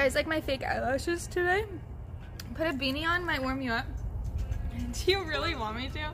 guys like my fake eyelashes today? Put a beanie on might warm you up. Do you really want me to?